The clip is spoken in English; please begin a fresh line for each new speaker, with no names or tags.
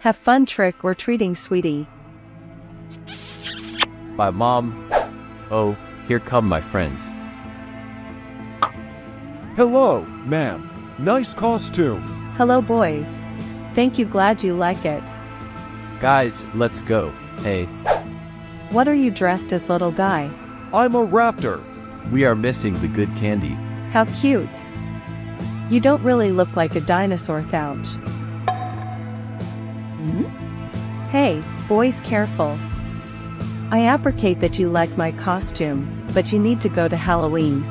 Have fun trick or treating, sweetie.
Bye, Mom. Oh, here come my friends.
Hello, ma'am. Nice costume.
Hello, boys. Thank you, glad you like it.
Guys, let's go. Hey,
What are you dressed as, little guy?
I'm a raptor.
we are missing the good candy.
How cute. You don't really look like a dinosaur couch. Hey, boys, careful. I appreciate that you like my costume, but you need to go to Halloween.